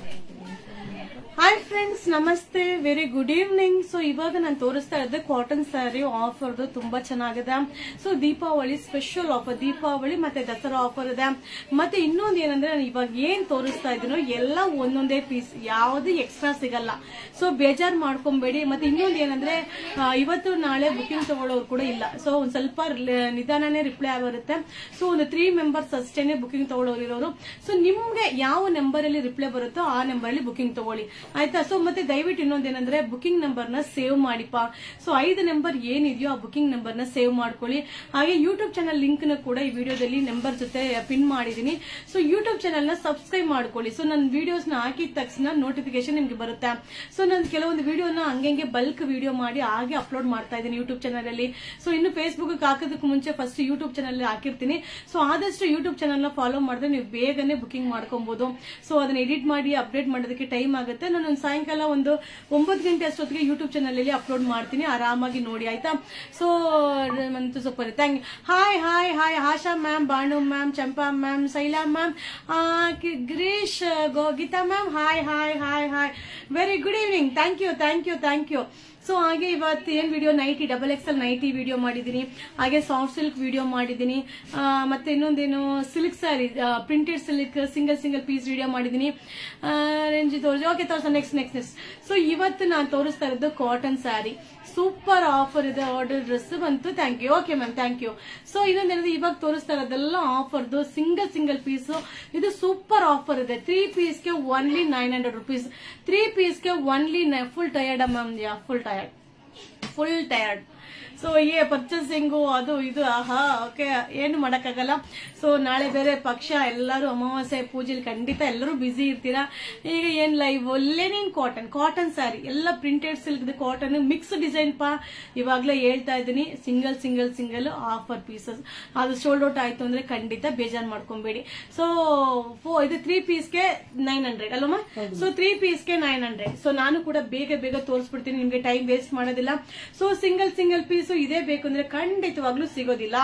Thank you. Hi friends ನಮಸ್ತೆ. Very good evening so ಇವಾಗ ನಾನು ತೋರಿಸ್ತಾ ಇದ್ದೆ ಕಾಟನ್ ಸ್ಯಾರಿ ಆಫರ್ದು ತುಂಬಾ ಚೆನ್ನಾಗಿದೆ. So Deepavali special offer Deepavali ಮತ್ತೆ ದಸರಾ ಆಫರ್ ಇದೆ. ಮತ್ತೆ ಇನ್ನೊಂದು ಏನಂದ್ರೆ ನಾನು ಇವಾಗ ಏನ್ ತೋರಿಸ್ತಾ ಇದೀನೋ ಎಲ್ಲ ಒಂದೊಂದೇ ಪೀಸ್ ಯಾವುದು ಎಕ್ಸ್ಟ್ರಾ ಸಿಗಲ್ಲ. ಸೊ ಬೇಜಾರ್ ಮಾಡ್ಕೊಂಬೇಡಿ. ಮತ್ತೆ ಇನ್ನೊಂದು ಏನಂದ್ರೆ ಇವತ್ತು ನಾಳೆ ಬುಕಿಂಗ್ ತಗೊಳ್ಳೋರು ಕೂಡ ಇಲ್ಲ. ಸೊ ಒಂದ್ ಸ್ವಲ್ಪ ನಿಧಾನನೇ ರಿಪ್ಲೈ ಆಗಿರುತ್ತೆ ಸೊ ಒಂದು ತ್ರೀ ಮೆಂಬರ್ಸ್ ಅಷ್ಟೇನೆ ಬುಕಿಂಗ್ ತಗೊಳ್ಳೋರು ಇರೋರು ಸೊ ನಿಮ್ಗೆ ಯಾವ ನಂಬರ್ ಅಲ್ಲಿ ರಿಪ್ಲೈ ಬರುತ್ತೋ ಆ ನಂಬರ್ ಅಲ್ಲಿ ಬುಕಿಂಗ್ ಆಯ್ತಾ? ಸೊ ಮತ್ತೆ ದಯವಿಟ್ಟು ಇನ್ನೊಂದೇನಂದ್ರೆ ಬುಕಿಂಗ್ ನಂಬರ್ನ ಸೇವ್ ಮಾಡಿಪ್ಪ. ಸೊ ಐದು ನಂಬರ್ ಏನಿದೆಯೋ ಆ ಬುಕಿಂಗ್ ನಂಬರ್ನ ಸೇವ್ ಮಾಡ್ಕೊಳ್ಳಿ. ಹಾಗೆ ಯೂಟ್ಯೂಬ್ ಚಾನಲ್ ಲಿಂಕ್ನ ಕೂಡ ಈ ವಿಡಿಯೋದಲ್ಲಿ ನಂಬರ್ ಜೊತೆ ಪಿನ್ ಮಾಡಿದೀನಿ ಸೊ ಯೂಟ್ಯೂಬ್ ಚಾನಲ್ನ ಸಬ್ಸ್ಕ್ರೈಬ್ ಮಾಡ್ಕೊಳ್ಳಿ. ಸೊ ನನ್ನ ವಿಡಿಯೋಸ್ನ ಹಾಕಿದ ತಕ್ಷಣ ನೋಟಿಫಿಕೇಶನ್ ನಿಮ್ಗೆ ಬರುತ್ತೆ? ಸೊ ನಾನು ಕೆಲವೊಂದು ವಿಡಿಯೋನ ಹಂಗೆ ಬಲ್ಕ್ ವಿಡಿಯೋ ಮಾಡಿ ಹಾಗೆ ಅಪ್ಲೋಡ್ ಮಾಡ್ತಾ ಇದ್ದೀನಿ ಯೂಟ್ಯೂಬ್ ಚಾನಲ್ ಅಲ್ಲಿ. ಸೊ ಇನ್ನು ಫೇಸ್ಬುಕ್ ಹಾಕೋದಕ್ಕೆ ಮುಂಚೆ ಫಸ್ಟ್ ಯೂಟ್ಯೂಬ್ ಚಾನಲ್ ಹಾಕಿರ್ತೀನಿ. ಸೊ ಆದಷ್ಟು ಯೂಟ್ಯೂಬ್ ಚಾನಲ್ನ ಫಾಲೋ ಮಾಡಿದ್ರೆ ನೀವು ಬೇಗನೆ ಬುಕಿಂಗ್ ಮಾಡ್ಕೊಬಹುದು ಸೊ ಅದನ್ನ ಎಡಿಟ್ ಮಾಡಿ ಅಪ್ಡೇಟ್ ಮಾಡೋದಕ್ಕೆ ಟೈಮ್ ಆಗುತ್ತೆ. ನಾನು ಸಾಯಂಕಾಲ ಒಂದು ಒಂಬತ್ತು ಗಂಟೆ ಅಷ್ಟೊತ್ತಿಗೆ ಯೂಟ್ಯೂಬ್ ಚಾನಲಲ್ಲಿ ಅಪ್ಲೋಡ್ ಮಾಡ್ತೀನಿ. ಆರಾಮಾಗಿ ನೋಡಿ, ಆಯ್ತಾ? So Manthu super thank you hi hi hi Asha ma'am Banu ma'am Champa ma'am Saila ma'am Girish Geetha ma'am hi hi hi hi very good evening thank you thank you thank you so ಹಾಗೆ ಇವತ್ತು ಏನ್ video nighty double X L nighty video ಮಾಡಿದ್ದೀನಿ. ಹಾಗೆ soft silk video ಮಾಡಿದ್ದೀನಿ. ಮತ್ತೆ ಇನ್ನೊಂದೇನು silk sari printed silk single single piece video ಮಾಡಿದ್ದೀನಿ. Range ತೋರಿಸಿ ಓಕೆ ತೋರಿಸ ನೆಕ್ಸ್ಟ್ ನೆಕ್ಸ್ಟ್ ನೆಕ್ಸ್ಟ್ ಸೊ ಇವತ್ತು ನಾನು ತೋರಿಸ್ತಾ ಇರೋದು ಕಾಟನ್ ಸ್ಯಾರಿ ಸೂಪರ್ ಆಫರ್ ಇದೆ. ಆರ್ಡರ್ ಡ್ರೆಸ್ ಬಂತು. Thank you okay ma'am thank you so ಇನ್ನೊಂದೇನಿದೆ ಇವಾಗ ತೋರಿಸ್ತಾ ಇರೋದೆಲ್ಲ ಆಫರ್ದು ಸಿಂಗಲ್ ಸಿಂಗಲ್ ಪೀಸ್ ಇದು ಸೂಪರ್ ಆಫರ್ ಇದೆ. Three ಪೀಸ್ಗೆ only nine hundred rupees three ಪೀಸ್ಗೆ only full tired ma'am full tired full tired so ಏ purchasing ಅದು ಇದು ಆಹಾ ಓಕೆ ಏನು ಮಾಡಕ್ಕಾಗಲ್ಲ? ಸೊ ನಾಳೆ ಬೇರೆ ಪಕ್ಷ ಎಲ್ಲರೂ ಅಮಾವಾಸ್ಯೆ ಪೂಜೆಲಿ ಖಂಡಿತ ಎಲ್ಲರೂ ಬ್ಯುಸಿ ಇರ್ತೀರಾ? ಈಗ ಏನ್ live linen cotton cotton sari ಎಲ್ಲ printed silk cotton mix design ಪಾ? ಇವಾಗ್ಲೇ ಹೇಳ್ತಾ ಇದ್ದೀನಿ single single single offer pieces ಅದು ಸೋಲ್ಡ್ ಔಟ್ ಆಯ್ತು ಅಂದ್ರೆ ಖಂಡಿತ ಬೇಜಾರ್ ಮಾಡ್ಕೊಂಬೇಡಿ. ಸೊ ಇದು ತ್ರೀ ಪೀಸ್ಗೆ ನೈನ್ ಹಂಡ್ರೆಡ್ ಅಲ್ಲಮ್ಮ ಸೊ ತ್ರೀ ಪೀಸ್ಗೆ ನೈನ್ ಹಂಡ್ರೆಡ್ ಸೊ ನಾನು ಕೂಡ ಬೇಗ ಬೇಗ ತೋರಿಸ್ಬಿಡ್ತೀನಿ ನಿಮ್ಗೆ ಟೈಮ್ ವೇಸ್ಟ್ ಮಾಡೋದಿಲ್ಲ. ಸೊ ಸಿಂಗಲ್ ಸಿಂಗಲ್ ಪೀಸು ಇದೇ ಬೇಕು ಅಂದ್ರೆ ಖಂಡಿತವಾಗ್ಲೂ ಸಿಗೋದಿಲ್ಲ.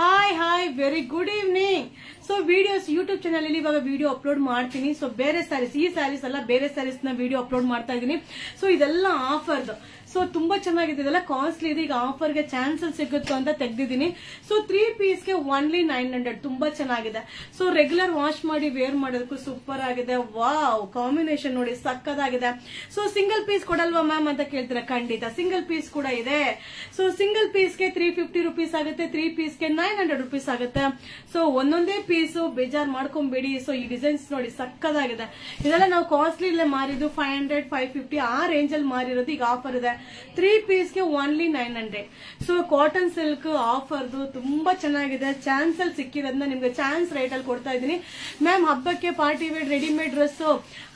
Hi hi very good evening so videos YouTube channel ಅಲ್ಲಿ ಇವಾಗ ವಿಡಿಯೋ ಅಪ್ಲೋಡ್ ಮಾಡ್ತೀನಿ. ಸೊ ಬೇರೆ ಸ್ಯಾರೀಸ್ ಈ ಸ್ಯಾರೀಸ್ ಅಲ್ಲ, ಬೇರೆ ಸ್ಯಾರೀಸ್ನ ವಿಡಿಯೋ ಅಪ್ಲೋಡ್ ಮಾಡ್ತಾ ಇದ್ದೀನಿ ಸೊ ಇದೆಲ್ಲ ಆಫರ್ದು ಸೊ ತುಂಬಾ ಚೆನ್ನಾಗಿದೆ. ಇದೆಲ್ಲ ಕಾಸ್ಟ್ಲಿ ಇದೆ. ಈಗ ಆಫರ್ಗೆ ಚಾನ್ಸಸ್ ಸಿಗುತ್ತೋ ಅಂತ ತೆಗ್ದಿದ್ದೀನಿ. ಸೊ ತ್ರೀ ಪೀಸ್ಗೆ ಒನ್ಲಿ ನೈನ್ ಹಂಡ್ರೆಡ್ ತುಂಬಾ ಚೆನ್ನಾಗಿದೆ. ಸೊ ರೆಗ್ಯುಲರ್ ವಾಶ್ ಮಾಡಿ ವೇರ್ ಮಾಡೋದಕ್ಕೂ ಸೂಪರ್ ಆಗಿದೆ. ವಾವ್ ಕಾಂಬಿನೇಷನ್ ನೋಡಿ ಸಕ್ಕದಾಗಿದೆ. ಸೊ ಸಿಂಗಲ್ ಪೀಸ್ ಕೊಡಲ್ವಾ ಮ್ಯಾಮ್ ಅಂತ ಕೇಳ್ತೀರಾ? ಖಂಡಿತ. ಸಿಂಗಲ್ ಪೀಸ್ ಕೂಡ ಇದೆ. ಸೊ ಸಿಂಗಲ್ ಪೀಸ್ಗೆ ತ್ರೀ ಫಿಫ್ಟಿ ರುಪೀಸ್ ಆಗುತ್ತೆ. ತ್ರೀ ಪೀಸ್ಗೆ ನೈನ್ ಹಂಡ್ರೆಡ್ ರುಪೀಸ್ ಆಗುತ್ತೆ. ಸೊ ಒಂದೊಂದೇ ಪೀಸು ಬೇಜಾರ್ ಮಾಡ್ಕೊಂಬೇಡಿ. ಸೊ ಈ ಡಿಸೈನ್ಸ್ ನೋಡಿ ಸಕ್ಕದಾಗಿದೆ. ಇದೆಲ್ಲ ನಾವು ಕಾಸ್ಟ್ಲಿ ಇಲ್ಲೇ ಮಾರಿದ್ದು ಫೈವ್ ಹಂಡ್ರೆಡ್ ಫೈವ್ ಫಿಫ್ಟಿ ಆ ರೇಂಜ್ ಅಲ್ಲಿ ಮಾರಿರೋದು ಈಗ ಆಫರ್ ಇದೆ. Three ಪೀಸ್ಗೆ only nine hundred so cotton silk ಆಫರ್ದು ತುಂಬಾ ಚೆನ್ನಾಗಿದೆ. ಚಾನ್ಸ್ ಅಲ್ಲಿ ಸಿಕ್ಕಿರೋದನ್ನ ನಿಮ್ಗೆ ಚಾನ್ಸ್ ರೇಟ್ ಅಲ್ಲಿ ಕೊಡ್ತಾ ಇದೀನಿ ಮ್ಯಾಮ್ ಹಬ್ಬಕ್ಕೆ ಪಾರ್ಟಿ ವೇರ್ ರೆಡಿಮೇಡ್ ಡ್ರೆಸ್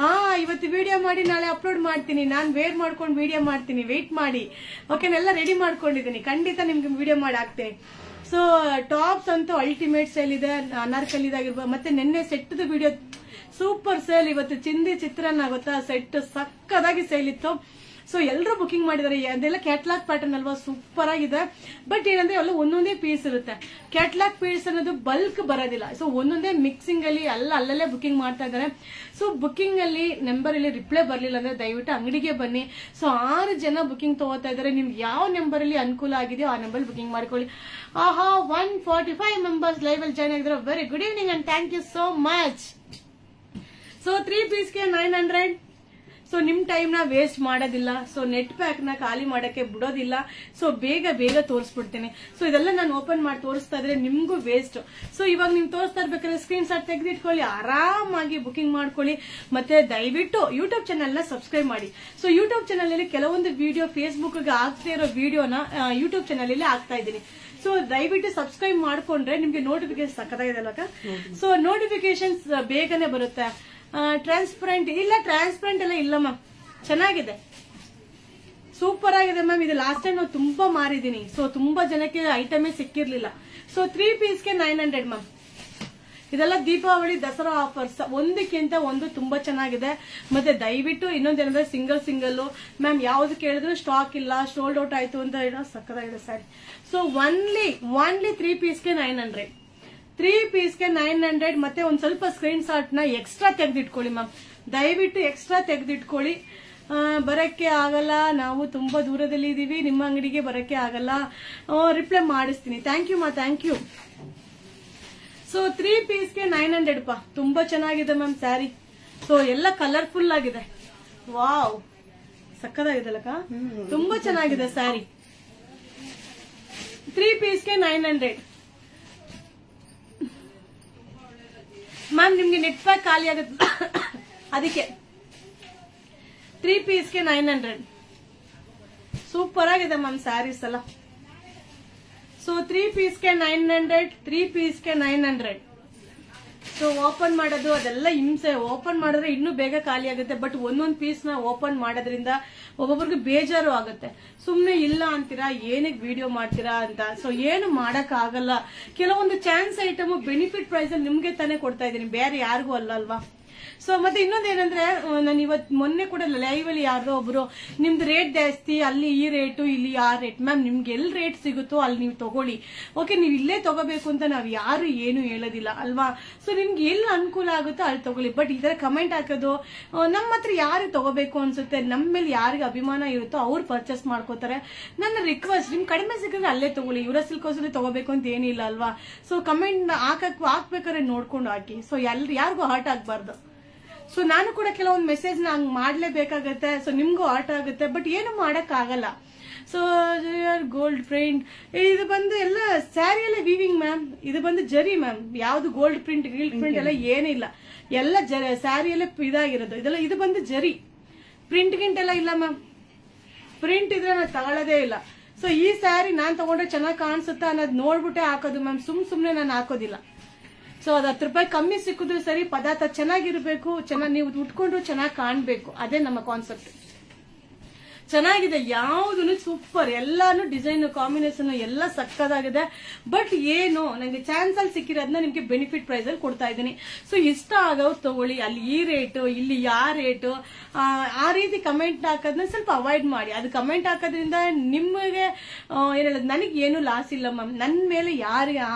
ಹಾ ಇವತ್ತು ವಿಡಿಯೋ ಮಾಡಿ, ನಾಳೆ ಅಪ್ಲೋಡ್ ಮಾಡ್ತೀನಿ. ನಾನು ವೇರ್ ಮಾಡ್ಕೊಂಡು ವಿಡಿಯೋ ಮಾಡ್ತೀನಿ. ವೆಯ್ಟ್ ಮಾಡಿ. ಓಕೆನೆಲ್ಲ ರೆಡಿ ಮಾಡ್ಕೊಂಡಿದ್ದೀನಿ. ಖಂಡಿತ ನಿಮ್ಗೆ ವಿಡಿಯೋ ಮಾಡಿ ಹಾಕ್ತೇನೆ ಸೊ ಟಾಪ್ಸ್ ಅಂತೂ ಅಲ್ಟಿಮೇಟ್ ಸೇಲ್ ಇದೆ. ಅನಾರ್ಕಲಿದಾಗಿರ್ಬೋದು ಮತ್ತೆ ನಿನ್ನೆ ಸೆಟ್ ವಿಡಿಯೋ ಸೂಪರ್ ಸೇಲ್ ಇವತ್ತು ಚಿಂದಿ ಚಿತ್ರಾನ್ನ ಗೊತ್ತಾ? ಸೆಟ್ ಸಕ್ಕದಾಗಿ ಸೇಲ್ ಇತ್ತು. ಸೊ ಎಲ್ಲರೂ ಬುಕಿಂಗ್ ಮಾಡಿದ್ದಾರೆ ಅದೆಲ್ಲ ಕ್ಯಾಟ್ಲಾಗ್ ಪ್ಯಾಟರ್ನ್ ಅಲ್ವಾ? ಸೂಪರ್ ಆಗಿದೆ. ಬಟ್ ಏನಂದ್ರೆ, ಎಲ್ಲ ಒಂದೊಂದೇ ಪೀಸ್ ಇರುತ್ತೆ. ಕ್ಯಾಟ್ಲಾಗ್ ಪೀಸ್ ಅನ್ನೋದು ಬಲ್ಕ್ ಬರೋದಿಲ್ಲ. ಸೊ ಒಂದೊಂದೇ ಮಿಕ್ಸಿಂಗ್ ಅಲ್ಲಿ ಎಲ್ಲ ಅಲ್ಲಲ್ಲೇ ಬುಕಿಂಗ್ ಮಾಡ್ತಾ ಇದ್ದಾರೆ. ಸೊ ಬುಕಿಂಗ್ ಅಲ್ಲಿ ನಂಬರ್ ಅಲ್ಲಿ ರಿಪ್ಲೈ ಬರ್ಲಿಲ್ಲ ಅಂದ್ರೆ ದಯವಿಟ್ಟು ಅಂಗಡಿಗೆ ಬನ್ನಿ. ಸೊ ಆರು ಜನ ಬುಕಿಂಗ್ ತಗೋತಾ ಇದ್ದಾರೆ. ನಿಮ್ಗೆ ಯಾವ ನಂಬರ್ ಅಲ್ಲಿ ಅನುಕೂಲ ಆಗಿದೆಯೋ ಆ ನಂಬರ್ ಬುಕಿಂಗ್ ಮಾಡ್ಕೊಳ್ಳಿ. ಆಹಾ one forty five members live ಅಲ್ಲಿ ಜಾಯ್ನ್ ಆಗಿದ್ರು very good evening and thank you so much so three ಪೀಸ್ಗೆ nine hundred so ನಿಮ್ ಟೈಮ್ನ ವೇಸ್ಟ್ ಮಾಡೋದಿಲ್ಲ. ಸೊ ನೆಟ್ ಪ್ಯಾಕ್ನ ಖಾಲಿ ಮಾಡಕ್ಕೆ ಬಿಡೋದಿಲ್ಲ. ಸೊ ಬೇಗ ಬೇಗ ತೋರಿಸ್ಬಿಡ್ತೀನಿ. ಸೊ ಇದೆಲ್ಲ ನಾನು ಓಪನ್ ಮಾಡಿ ತೋರಿಸ್ತಾ ಇದ್ರೆ ನಿಮ್ಗೂ ವೇಸ್ಟ್ ಸೊ ಇವಾಗ ನೀವು ತೋರಿಸ್ತಾ ಇರ್ಬೇಕಾದ್ರೆ ಸ್ಕ್ರೀನ್ ಶಾಟ್ ತೆಗೆದಿಟ್ಕೊಳ್ಳಿ. ಆರಾಮಾಗಿ ಬುಕಿಂಗ್ ಮಾಡ್ಕೊಳ್ಳಿ. ಮತ್ತೆ ದಯವಿಟ್ಟು ಯೂಟ್ಯೂಬ್ ಚಾನಲ್ನ ಸಬ್ಸ್ಕ್ರೈಬ್ ಮಾಡಿ. ಸೊ ಯೂಟ್ಯೂಬ್ ಚಾನಲ್ ಅಲ್ಲಿ ಕೆಲವೊಂದು ವಿಡಿಯೋ ಫೇಸ್ಬುಕ್ಗೆ ಆಗ್ತಾ ಇರೋ ವಿಡಿಯೋನ ಯೂಟ್ಯೂಬ್ ಚಾನಲ್ ಅಲ್ಲಿ ಆಗ್ತಾ ಇದ್ದೀನಿ. ಸೊ ದಯವಿಟ್ಟು ಸಬ್ಸ್ಕ್ರೈಬ್ ಮಾಡ್ಕೊಂಡ್ರೆ ನಿಮ್ಗೆ ನೋಟಿಫಿಕೇಶನ್ ಸಕ್ಕತ್ತಾಗಿದೆ ಅಲ್ವಾ ಸೊ ನೋಟಿಫಿಕೇಶನ್ಸ್ ಬೇಗನೆ ಬರುತ್ತೆ. ಟ್ರಾನ್ಸ್ಪರೆಂಟ್ ಇಲ್ಲ ಟ್ರಾನ್ಸ್ಪರೆಂಟ್ ಎಲ್ಲ ಇಲ್ಲ ಚೆನ್ನಾಗಿದೆ. ಸೂಪರ್ ಆಗಿದೆ ಮ್ಯಾಮ್ ಇದು ಲಾಸ್ಟ್ ಟೈಮ್ ನಾವು ತುಂಬಾ ಮಾರಿದೀನಿ. ಸೊ ತುಂಬಾ ಜನಕ್ಕೆ ಐಟಮೇ ಸಿಕ್ಕಿರ್ಲಿಲ್ಲ. ಸೊ ತ್ರೀ ಪೀಸ್ಗೆ ನೈನ್ ಹಂಡ್ರೆಡ್ ಮ್ಯಾಮ್ ಇದೆಲ್ಲ ದೀಪಾವಳಿ ದಸರಾ ಆಫರ್ಸ್ ಒಂದಕ್ಕಿಂತ ಒಂದು ತುಂಬಾ ಚೆನ್ನಾಗಿದೆ. ಮತ್ತೆ ದಯವಿಟ್ಟು ಇನ್ನೊಂದೇನಂದ್ರೆ ಸಿಂಗಲ್ ಸಿಂಗಲ್ ಮ್ಯಾಮ್ ಯಾವ್ದು ಕೇಳಿದ್ರು ಸ್ಟಾಕ್ ಇಲ್ಲ ಸೋಲ್ಡ್ ಔಟ್ ಆಯ್ತು ಅಂತ ಏನೋ ಸಕ್ಕದಾಗಿದೆ ಸರಿ ಸೊ ಒನ್ಲಿ ಒನ್ಲಿ ತ್ರೀ ಪೀಸ್ಗೆ ನೈನ್ ಹಂಡ್ರೆಡ್ ತ್ರೀ ಪೀಸ್ಗೆ ನೈನ್ ಹಂಡ್ರೆಡ್ ಮತ್ತೆ ಒಂದ್ ಸ್ವಲ್ಪ ಸ್ಕ್ರೀನ್ ಶಾಟ್ನ ಎಕ್ಸ್ಟ್ರಾ ತೆಗೆದಿಟ್ಕೊಳ್ಳಿ ಮ್ಯಾಮ್ ದಯವಿಟ್ಟು ಎಕ್ಸ್ಟ್ರಾ ತೆಗೆದಿಟ್ಕೊಳ್ಳಿ. ಬರೋಕ್ಕೆ ಆಗಲ್ಲ. ನಾವು ತುಂಬಾ ದೂರದಲ್ಲಿ ಇದೀವಿ. ನಿಮ್ಮ ಅಂಗಡಿಗೆ ಬರಕ್ಕೆ ಆಗಲ್ಲ. ರಿಪ್ಲೈ ಮಾಡಿಸ್ತೀನಿ. ಥ್ಯಾಂಕ್ ಯು ಮಾ ಥ್ಯಾಂಕ್ ಯು ಸೊ ತ್ರೀ ಪೀಸ್ಗೆ ನೈನ್ ಹಂಡ್ರೆಡ್ ಪಾ. ತುಂಬಾ ಚೆನ್ನಾಗಿದೆ ಮ್ಯಾಮ್ ಸ್ಯಾರಿ ಸೊ ಎಲ್ಲ ಕಲರ್ಫುಲ್ ಆಗಿದೆ. ವಾವ್ ಸಕ್ಕದಾಗಿದೆಲ್ಲಕ್ಕ ತುಂಬಾ ಚೆನ್ನಾಗಿದೆ ಸ್ಯಾರಿ ತ್ರೀ ಪೀಸ್ಗೆ ನೈನ್ ಹಂಡ್ರೆಡ್ ಮ್ಯಾಮ್ ನಿಮ್ಗೆ ನೆಟ್ ಪ್ಯಾಕ್ ಖಾಲಿ ಆಗುತ್ತೆ. ಅದಕ್ಕೆ ತ್ರೀ ಪೀಸ್ಗೆ ನೈನ್ ಹಂಡ್ರೆಡ್ ಸೂಪರ್ ಆಗಿದೆ ಮ್ಯಾಮ್ ಸ್ಯಾರೀಸ್ ಎಲ್ಲ. ಸೊ ತ್ರೀ ಪೀಸ್ಗೆ ನೈನ್ ಹಂಡ್ರೆಡ್ ತ್ರೀ ಪೀಸ್ಗೆ ನೈನ್ ಹಂಡ್ರೆಡ್ ಸೊ ಓಪನ್ ಮಾಡೋದು, ಅದೆಲ್ಲ ಹಿಂಸೆ. ಓಪನ್ ಮಾಡಿದ್ರೆ ಇನ್ನೂ ಬೇಗ ಖಾಲಿ ಆಗುತ್ತೆ. ಬಟ್ ಒಂದೊಂದು ಪೀಸ್ನ ಓಪನ್ ಮಾಡೋದ್ರಿಂದ ಒಬ್ಬೊಬ್ರಿಗೆ ಬೇಜಾರು ಆಗುತ್ತೆ. ಸುಮ್ನೆ ಇಲ್ಲ ಅಂತೀರಾ ಏನಕ್ಕೆ ವಿಡಿಯೋ ಮಾಡ್ತೀರಾ ಅಂತ. ಸೊ ಏನು ಮಾಡಕ್ ಆಗಲ್ಲ ಕೆಲವೊಂದು ಚಾನ್ಸ್ ಐಟಮ್ ಬೆನಿಫಿಟ್ ಪ್ರೈಸ್ ಅಲ್ಲಿ ನಿಮ್ಗೆ ತಾನೇ ಕೊಡ್ತಾ ಇದೀನಿ ಬೇರೆ ಯಾರಿಗೂ ಅಲ್ಲ ಅಲ್ವಾ? ಸೊ ಮತ್ತೆ ಇನ್ನೊಂದು ಏನಂದ್ರೆ ನಾನು ಇವತ್ ಮೊನ್ನೆ ಕೂಡ ಲೈವ್ ಅಲ್ಲಿ ಯಾರೋ ಒಬ್ರು, ನಿಮ್ದು ರೇಟ್ ಜಾಸ್ತಿ, ಅಲ್ಲಿ ಈ ರೇಟು ಇಲ್ಲಿ ಆ ರೇಟ್ ಮ್ಯಾಮ್ ನಿಮ್ಗೆ ಎಲ್ಲಿ ರೇಟ್ ಸಿಗುತ್ತೋ ಅಲ್ಲಿ ನೀವು ತಗೊಳ್ಳಿ. ಓಕೆ ನೀವು ಇಲ್ಲೇ ತಗೋಬೇಕು ಅಂತ ನಾವು ಯಾರು ಏನು ಹೇಳೋದಿಲ್ಲ, ಅಲ್ವಾ? ಸೊ ನಿಮ್ಗೆ ಎಲ್ಲಿ ಅನುಕೂಲ ಆಗುತ್ತೋ ಅಲ್ಲಿ ತಗೊಳ್ಳಿ. ಬಟ್ ಈ ತರ ಕಮೆಂಟ್ ಹಾಕೋದು ನಮ್ಮ ಹತ್ರ ಯಾರು ತಗೋಬೇಕು ಅನ್ಸುತ್ತೆ ನಮ್ಮ ಮೇಲೆ ಯಾರಿಗೆ ಅಭಿಮಾನ ಇರುತ್ತೋ ಅವ್ರು ಪರ್ಚೇಸ್ ಮಾಡ್ಕೋತಾರೆ. ನನ್ನ ರಿಕ್ವೆಸ್ಟ್ ನಿಮ್ ಕಡಿಮೆ ಸಿಕ್ಕಿದ್ರೆ ಅಲ್ಲೇ ತಗೊಳ್ಳಿ. ಇವರ ಸಿಲ್ಕೋಸಲ್ಲಿ ತಗೋಬೇಕು ಅಂತ ಏನಿಲ್ಲ, ಅಲ್ವಾ? ಸೊ ಕಮೆಂಟ್ ಹಾಕಕ್, ಹಾಕ್ಬೇಕಾದ್ರೆ ನೋಡ್ಕೊಂಡು ಹಾಕಿ. ಸೊ ಎಲ್, ಯಾರಿಗೂ ಹರ್ಟ್ ಆಗ್ಬಾರ್ದು. ಸೊ ನಾನು ಕೂಡ ಕೆಲವೊಂದು ಮೆಸೇಜ್ನ ಹಂಗ್ ಮಾಡ್ಲೇಬೇಕಾಗತ್ತೆ. ಸೊ ನಿಮ್ಗೂ ಆರ್ಟ್ ಆಗುತ್ತೆ ಬಟ್ ಏನು ಮಾಡಕ್ ಆಗಲ್ಲ ಸೊ ಗೋಲ್ಡ್ ಪ್ರಿಂಟ್ ಇದು ಬಂದು ಎಲ್ಲ ಸ್ಯಾರಿ ಎಲ್ಲ ವೀವಿಂಗ್ ಮ್ಯಾಮ್ ಇದು ಬಂದು ಜರಿ ಮ್ಯಾಮ್ ಯಾವ್ದು ಗೋಲ್ಡ್ ಪ್ರಿಂಟ್ ಗಿಲ್ಡ್ ಪ್ರಿಂಟ್ ಎಲ್ಲ ಏನಿಲ್ಲ ಎಲ್ಲ ಜರಿ ಸ್ಯಾರಿ ಎಲ್ಲ ಇದಾಗಿರೋದು. ಇದೆಲ್ಲ ಇದು ಬಂದು ಜರಿ ಪ್ರಿಂಟ್ ಗಿಂಟ್ ಎಲ್ಲ ಇಲ್ಲ ಮ್ಯಾಮ್ ಪ್ರಿಂಟ್ ಇದ್ರೆ ನಾನು ತಗೊಳ್ಳೋದೇ ಇಲ್ಲ. ಸೊ ಈ ಸ್ಯಾರಿ ನಾನ್ ತಗೊಂಡ್ರೆ ಚೆನ್ನಾಗಿ ಕಾಣಿಸುತ್ತಾ ಅನ್ನೋದು ನೋಡ್ಬಿಟ್ಟೆ ಹಾಕೋದು ಮ್ಯಾಮ್ ಸುಮ್ ಸುಮ್ನೆ ನಾನು ಹಾಕೋದಿಲ್ಲ. ಸೊ ಅದು ಹತ್ತು ರೂಪಾಯಿ ಕಮ್ಮಿ ಸಿಕ್ಕಿದ್ರು ಸರಿ, ಪದಾರ್ಥ ಚೆನ್ನಾಗಿರ್ಬೇಕು, ಚೆನ್ನಾಗಿ ನೀವು ಉಟ್ಕೊಂಡ್ರು ಚೆನ್ನಾಗಿ ಕಾಣಬೇಕು. ಅದೇ ನಮ್ಮ ಕಾನ್ಸೆಪ್ಟ್ ಚೆನ್ನಾಗಿದೆ ಯಾವ್ದು ಸೂಪರ್ ಎಲ್ಲಾನು ಡಿಸೈನ್ ಕಾಂಬಿನೇಷನ್ ಎಲ್ಲ ಸಕ್ಕದಾಗಿದೆ. ಬಟ್ ಏನು, ನಂಗೆ ಚಾನ್ಸ್ ಅಲ್ಲಿ ಸಿಕ್ಕಿರೋದನ್ನ ನಿಮ್ಗೆ ಬೆನಿಫಿಟ್ ಪ್ರೈಸ್ ಅಲ್ಲಿ ಕೊಡ್ತಾ ಇದ್ದೀನಿ. ಸೊ ಇಷ್ಟ ಆಗೋರು ತಗೊಳ್ಳಿ, ಅಲ್ಲಿ ಈ ರೇಟು ಇಲ್ಲಿ ಯಾ ರೇಟು ಆ ರೀತಿ ಕಮೆಂಟ್ ಹಾಕೋದನ್ನ ಸ್ವಲ್ಪ ಅವಾಯ್ಡ್ ಮಾಡಿ. ಅದು ಕಮೆಂಟ್ ಹಾಕೋದ್ರಿಂದ ನಿಮಗೆ ಏನ್ ಹೇಳೋದು, ನನಗೆ ಏನು ಲಾಸ್ ಇಲ್ಲ ಮ್ಯಾಮ್ ನನ್ನ ಮೇಲೆ ಯಾರಿಗೆ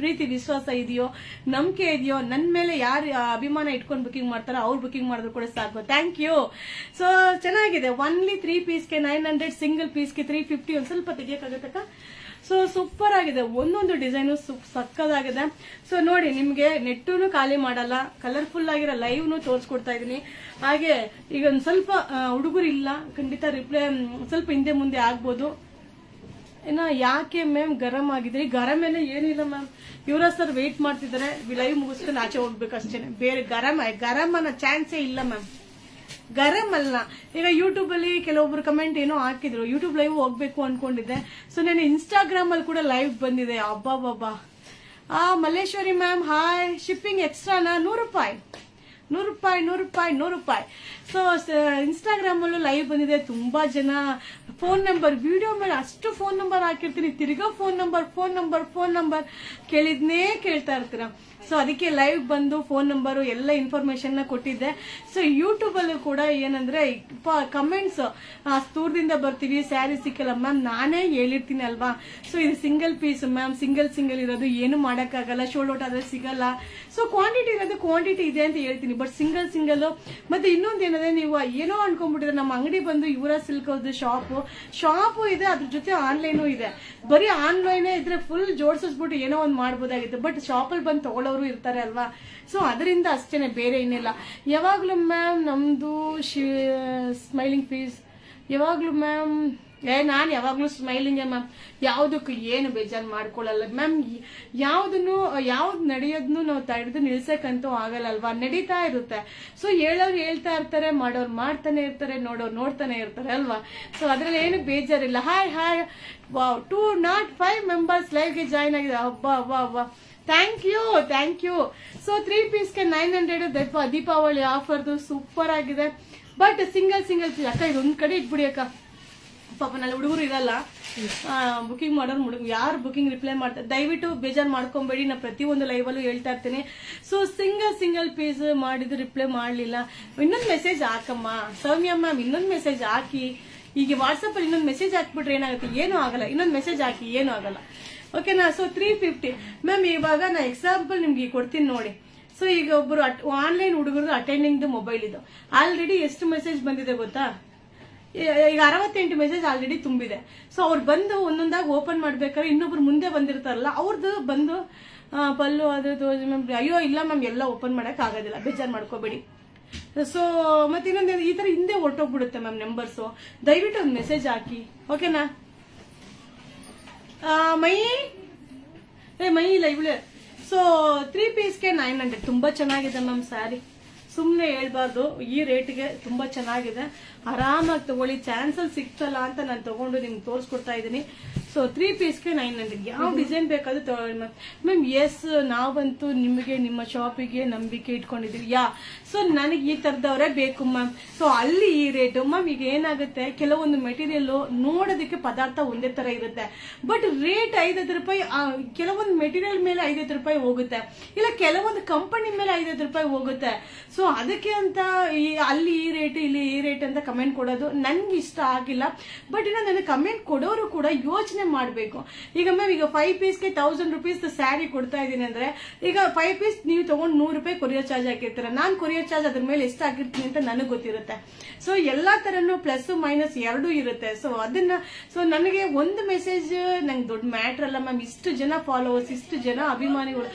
ಪ್ರೀತಿ, ವಿಶ್ವಾಸ ಇದೆಯೋ, ನಂಬಿಕೆ ಇದೆಯೋ ನನ್ನ ಮೇಲೆ ಯಾರು ಅಭಿಮಾನ ಇಟ್ಕೊಂಡು ಬುಕಿಂಗ್ ಮಾಡ್ತಾರೋ, ಅವ್ರು ಬುಕಿಂಗ್ ಮಾಡಿದ್ರು ಕೂಡ ಸಾಕು. ಥ್ಯಾಂಕ್ ಯು ಸೊ ಚೆನ್ನಾಗಿದೆ. ಒನ್ಲಿ ತ್ರೀ ಪೀಸ್ಗೆ ನೈನ್ ಹಂಡ್ರೆಡ್ ಸಿಂಗಲ್ ಪೀಸ್ಗೆ ತ್ರೀ ಫಿಫ್ಟಿ ಒಂದು ಸ್ವಲ್ಪ ತೆಗಿಯಕ್ಕಾಗತ್ತಕ್ಕ ಸೊ ಸೂಪರ್ ಆಗಿದೆ. ಒಂದೊಂದು ಡಿಸೈನು ಸಕ್ಕದಾಗಿದೆ. ಸೊ ನೋಡಿ, ನಿಮ್ಗೆ ನೆಟ್ಟುನು ಖಾಲಿ ಮಾಡಲ್ಲ. ಕಲರ್ಫುಲ್ ಆಗಿರೋ ಲೈವ್ನು ತೋರಿಸ್ಕೊಡ್ತಾ ಇದೀನಿ. ಹಾಗೆ, ಈಗ ಒಂದ್ ಸ್ವಲ್ಪ ಹುಡುಗರು ಇಲ್ಲ. ಖಂಡಿತ ರಿಪ್ಲೈ ಸ್ವಲ್ಪ ಹಿಂದೆ ಮುಂದೆ ಆಗ್ಬೋದು. ಇನ್ನ ಯಾಕೆ ಮ್ಯಾಮ್ ಗರಂ ಆಗಿದ್ರಿ? ಗರಂ ಎಲ್ಲ ಏನಿಲ್ಲ ಮ್ಯಾಮ್ ಇವರ ಸರ್ ವೇಟ್ ಮಾಡ್ತಿದ್ದಾರೆ. ಲೈವ್ ಮುಗಿಸ್ಕೊಂಡು ಆಚೆ ಹೋಗ್ಬೇಕು ಅಷ್ಟೇನೆ. ಬೇರೆ ಗರಂ ಗರಂ ಅನ್ನೋ ಚಾನ್ಸೇ ಇಲ್ಲ ಮ್ಯಾಮ್ ಗರಂ ಅಲ್ಲ. ಈಗ ಯೂಟ್ಯೂಬ್ ಅಲ್ಲಿ ಕೆಲವೊಬ್ರು ಕಮೆಂಟ್ ಏನೋ ಹಾಕಿದ್ರು. ಯೂಟ್ಯೂಬ್ ಲೈವ್ ಹೋಗ್ಬೇಕು ಅನ್ಕೊಂಡಿದ್ದೆ. ಸೊ ನಾನು ಇನ್ಸ್ಟಾಗ್ರಾಮ್ ಅಲ್ಲಿ ಕೂಡ ಲೈವ್ ಬಂದಿದೆ. ಅಬ್ಬಾ ಆ, ಮಲ್ಲೇಶ್ವರಿ ಮ್ಯಾಮ್ ಹಾಯ್ ಶಿಪ್ಪಿಂಗ್ ಎಕ್ಸ್ಟ್ರಾನಾ ನೂರು ರೂಪಾಯಿ ನೂರು ರೂಪಾಯಿ ನೂರು ರೂಪಾಯಿ ನೂರು ರೂಪಾಯಿ ಸೊ ಇನ್ಸ್ಟಾಗ್ರಾಮ್ ಅಲ್ಲೂ ಲೈವ್ ಬಂದಿದೆ. ತುಂಬಾ ಜನ ಫೋನ್ ನಂಬರ್ ವಿಡಿಯೋ ಮೇಲೆ ಅಷ್ಟು ಫೋನ್ ನಂಬರ್ ಹಾಕಿರ್ತೀನಿ. ತಿರ್ಗಾ phone number phone number phone number ಕೇಳಿದ್ನೇ ಕೇಳ್ತಾ ಇರ್ತೀರ. ಸೊ ಅದಕ್ಕೆ ಲೈವ್ ಬಂದು ಫೋನ್ ನಂಬರು ಎಲ್ಲ ಇನ್ಫಾರ್ಮೇಶನ್ನ ಕೊಟ್ಟಿದ್ದೆ. ಸೊ ಅಲ್ಲಿ ಕೂಡ ಏನಂದ್ರೆ ಕಮೆಂಟ್ಸ್ ದೂರದಿಂದ ಬರ್ತೀವಿ. ಸ್ಯಾರಿ ಸಿಕ್ಕಲ್ಲ. ಮ್ಯಾಮ್ ನಾನೇ ಹೇಳಿರ್ತೀನಿ ಅಲ್ವಾ? ಸೊ ಇದು single piece ma'am single single ಇರೋದು ಏನು ಮಾಡಕ್ಕಾಗಲ್ಲ. ಆಗಲ್ಲ ಔಟ್ ಆದ್ರೆ ಸಿಗಲ್ಲ. ಸೊ ಕ್ವಾಂಟಿಟಿ ಇರೋದು ಕ್ವಾಂಟಿಟಿ ಇದೆ ಅಂತ ಹೇಳ್ತೀನಿ. ಬಟ್ ಸಿಂಗಲ್ ಸಿಂಗಲ್ ಮತ್ತೆ ಇನ್ನೊಂದು ಏನಂದ್ರೆ, ನೀವು ಏನೋ ಅನ್ಕೊಂಡ್ಬಿಟ್ಟಿದ್ರೆ, ನಮ್ಮ ಅಂಗಡಿ ಬಂದು ಇವರ ಸಿಲ್ಕ್ ಶಾಪ್ ಶಾಪು ಇದೆ, ಅದ್ರ ಜೊತೆ ಆನ್ಲೈನು ಇದೆ. ಬರೀ ಆನ್ಲೈನೇ ಇದ್ರೆ ಫುಲ್ ಜೋಡಿಸ್ಬಿಟ್ಟು ಏನೋ ಒಂದು ಮಾಡ್ಬೋದಾಗಿತ್ತು. ಬಟ್ ಶಾಪಲ್ಲಿ ಬಂದು ತಗೊಳ್ಳೋರು ಇರ್ತಾರೆ ಅಲ್ವಾ? ಸೊ ಅದರಿಂದ ಅಷ್ಟೇನೆ ಬೇರೆ ಏನಿಲ್ಲ. ಯಾವಾಗಲೂ ಮ್ಯಾಮ್ ನಮ್ದು ಸ್ಮೈಲಿಂಗ್ ಫೀಸ್ ಯಾವಾಗಲೂ ಮ್ಯಾಮ್ ಏ, ನಾನು ಯಾವಾಗ್ಲೂ ಸ್ಮೈಲಿಂಗ್ ಮ್ಯಾಮ್ ಯಾವುದಕ್ಕೂ ಏನು ಬೇಜಾರು ಮಾಡ್ಕೊಳ್ಳಲ್ಲ. ಮ್ಯಾಮ್ ಯಾವ್ದನ್ನು, ಯಾವ್ದು ನಡೆಯೋದನ್ನು ನಾವು ತಡೆದು ನಿಲ್ಸಕ್ಕಂತೂ ಆಗಲ್ಲಲ್ವಾ? ನಡೀತಾ ಇರುತ್ತೆ. ಸೊ ಹೇಳೋರು ಹೇಳ್ತಾ ಇರ್ತಾರೆ, ಮಾಡೋರು ಮಾಡ್ತಾನೆ ಇರ್ತಾರೆ, ನೋಡೋರು ನೋಡ್ತಾನೆ ಇರ್ತಾರೆ ಅಲ್ವಾ? ಸೊ ಅದ್ರಲ್ಲಿ ಏನು ಬೇಜಾರಿಲ್ಲ. Hi hi wow two naught five members ಲೈವ್ಗೆ join ಆಗಿದೆ. ಅಬ್ಬಾ ಅಬ್ಬಾ ಅಬ್ಬಾ. Thank you thank you so three ಪೀಸ್ಗೆ nine hundred ದೀಪ ದೀಪಾವಳಿ ಆಫರ್ದು ಸೂಪರ್ ಆಗಿದೆ. ಬಟ್ ಸಿಂಗಲ್ ಸಿಂಗಲ್ ಅಕ್ಕ ಅಕ್ಕ ಒಂದು ಕಡೆ ಇಟ್ಬಿಡಿ, ಅಕ್ಕ. ಪಾಪ ನಲ್ಲಿ ಹುಡುಗರು ಇರಲ್ಲ. ಬುಕಿಂಗ್ ಮಾಡೋರು ಹುಡುಗ ಯಾರು ಬುಕಿಂಗ್ ರಿಪ್ಲೈ ಮಾಡ್ತಾರೆ ದಯವಿಟ್ಟು ಬೇಜಾರು ಮಾಡ್ಕೊಂಬೇಡಿ, ನಾ ಪ್ರತಿಯೊಂದು ಲೈವಲ್ಲೂ ಹೇಳ್ತಾ ಇರ್ತೀನಿ. ಸೊ ಸಿಂಗಲ್ ಸಿಂಗಲ್ ಪೀಸ್ ಮಾಡಿದ್ದು ರಿಪ್ಲೈ ಮಾಡಲಿಲ್ಲ. ಇನ್ನೊಂದು ಮೆಸೇಜ್ ಹಾಕಮ್ಮ. ಸೌಮ್ಯ ಮ್ಯಾಮ್ ಇನ್ನೊಂದು ಮೆಸೇಜ್ ಹಾಕಿ. ಈಗ ವಾಟ್ಸಪ್ಪಲ್ಲಿ ಇನ್ನೊಂದು ಮೆಸೇಜ್ ಹಾಕ್ಬಿಟ್ರೆ ಏನಾಗುತ್ತೆ? ಏನೂ ಆಗಲ್ಲ. ಇನ್ನೊಂದು ಮೆಸೇಜ್ ಹಾಕಿ, ಏನೂ ಆಗಲ್ಲ. ಓಕೆನಾ ಸೊ ತ್ರೀ ಫಿಫ್ಟಿ ಮ್ಯಾಮ್ ಇವಾಗ ನಾ ಎಕ್ಸಾಂಪಲ್ ನಿಮ್ಗೆ ಕೊಡ್ತೀನಿ ನೋಡಿ. ಸೊ ಈಗ ಒಬ್ರು ಆನ್ಲೈನ್ ಹುಡುಗರು ಅಟೆಂಡಿಂಗ್ ಮೊಬೈಲ್ ಇದು. ಆಲ್ರೆಡಿ ಎಷ್ಟು ಮೆಸೇಜ್ ಬಂದಿದೆ ಗೊತ್ತಾ? ಈಗ ಅರವತ್ತೆಂಟು ಮೆಸೇಜ್ ಆಲ್ರೆಡಿ ತುಂಬಿದೆ. ಸೊ ಅವ್ರು ಬಂದು ಒಂದೊಂದಾಗಿ ಓಪನ್ ಮಾಡ್ಬೇಕಾದ್ರೆ ಇನ್ನೊಬ್ರು ಮುಂದೆ ಬಂದಿರ್ತಾರಲ್ಲ ಅವ್ರದ್ದು ಬಂದು ಪಲ್ಲು, ಅದು ಮ್ಯಾಮ್ ಅಯ್ಯೋ, ಇಲ್ಲ ಮ್ಯಾಮ್ ಎಲ್ಲ ಓಪನ್ ಮಾಡಕ್ ಆಗೋದಿಲ್ಲ, ಬೇಜಾರ್ ಮಾಡ್ಕೋಬೇಡಿ. ಸೊ ಮತ್ತೆ ಇನ್ನೊಂದು, ಈ ತರ ಹಿಂದೆ ಹೊರಟೋಗ್ಬಿಡುತ್ತೆ ಮ್ಯಾಮ್ ನಂಬರ್ಸು ದಯವಿಟ್ಟು ಒಂದು ಮೆಸೇಜ್ ಹಾಕಿ ಓಕೆನಾ ಮೈ, ಏ, ಮೈ, ಇಲ್ಲ, ಇವಳೆ. ಸೊ ತ್ರೀ ಪೀಸ್ಗೆ ನೈನ್ ಹಂಡ್ರೆಡ್ ತುಂಬಾ ಚೆನ್ನಾಗಿದೆ ಮ್ಯಾಮ್ ಸ್ಯಾರಿ ಸುಮ್ಮನೆ ಹೇಳ್ಬಾರ್ದು, ಈ ರೇಟ್ಗೆ ತುಂಬಾ ಚೆನ್ನಾಗಿದೆ. ಆರಾಮಾಗಿ ತಗೊಳ್ಳಿ, ಚಾನ್ಸಲ್ಲಿ ಸಿಕ್ತಲ್ಲ ಅಂತ ನಾನು ತಗೊಂಡು ನಿಮ್ಗೆ ತೋರಿಸ್ಕೊಡ್ತಾ ಇದ್ದೀನಿ. ಸೊ ತ್ರೀ ಪೀಸ್ಗೆ ನೈನ್ ಹಂಡ್ರೆಡ್ ಯಾವ ಡಿಸೈನ್ ಬೇಕಾದ್ರೂ ತಗೊಳ್ಳಿ ಮ್ಯಾಮ್ ಮ್ಯಾಮ್ ಎಸ್ ನಾವಂತೂ ನಿಮಗೆ ನಿಮ್ಮ ಶಾಪಿಗೆ ನಂಬಿಕೆ ಇಟ್ಕೊಂಡಿದ್ದೀವಿ. ಯಾ ಸೊ ನನಗೆ ಈ ತರದವರೇ ಬೇಕು ಮ್ಯಾಮ್ ಸೊ ಅಲ್ಲಿ ಈ ರೇಟು ಮ್ಯಾಮ್ ಈಗ ಏನಾಗುತ್ತೆ? ಕೆಲವೊಂದು ಮೆಟೀರಿಯಲ್ ನೋಡೋದಕ್ಕೆ ಪದಾರ್ಥ ಒಂದೇ ತರ ಇರುತ್ತೆ. ಬಟ್ ರೇಟ್ ಐದೈದು ರೂಪಾಯಿ ಕೆಲವೊಂದು ಮೆಟೀರಿಯಲ್ ಮೇಲೆ ಐದೈದು ರೂಪಾಯಿ ಹೋಗುತ್ತೆ. ಇಲ್ಲ ಕೆಲವೊಂದು ಕಂಪನಿ ಮೇಲೆ ಐದೈದು ರೂಪಾಯಿ ಹೋಗುತ್ತೆ. ಸೊ ಅದಕ್ಕೆ ಅಂತ ಈ ಅಲ್ಲಿ ಈ ರೇಟ್ ಇಲ್ಲಿ ಈ ರೇಟ್ ಅಂತ ಕಮೆಂಟ್ ಕೊಡೋದು ನನ್ಗೆ ಇಷ್ಟ ಆಗಿಲ್ಲ. ಬಟ್ ಇನ್ನು ನನಗೆ ಕಮೆಂಟ್ ಕೊಡೋರು ಕೂಡ ಯೋಚನೆ ಮಾಡಬೇಕು. ಈಗ ಮ್ಯಾಮ್ ಈಗ ಫೈವ್ ಪೀಸ್ಗೆ ತೌಸಂಡ್ ರುಪೀಸ್ ಸ್ಯಾರಿ ಕೊಡ್ತಾ ಇದ್ದೀನಿ ಅಂದ್ರೆ, ಈಗ ಫೈವ್ ಪೀಸ್ ನೀವು ತಗೊಂಡು ನೂರು ರೂಪಾಯಿ ಕೊರಿಯರ್ ಚಾರ್ಜ್ ಹಾಕಿರ್ತೀರ. ನಾನು ಕೊರಿಯರ್ ಚಾರ್ಜ್ ಅದ್ರ ಮೇಲೆ ಎಷ್ಟು ಹಾಕಿರ್ತೀನಿ ಅಂತ ನನಗೆ ಗೊತ್ತಿರುತ್ತೆ. ಸೊ ಎಲ್ಲಾ ತರನು ಪ್ಲಸ್ ಮೈನಸ್ ಎರಡೂ ಇರುತ್ತೆ. ಸೊ ಅದನ್ನ ಸೊ ನನಗೆ ಒಂದು ಮೆಸೇಜ್ ನಂಗೆ ದೊಡ್ಡ ಮ್ಯಾಟರ್ ಅಲ್ಲ ಮ್ಯಾಮ್ ಇಷ್ಟು ಜನ ಫಾಲೋವರ್ಸ್ ಇಷ್ಟು ಜನ ಅಭಿಮಾನಿಗಳು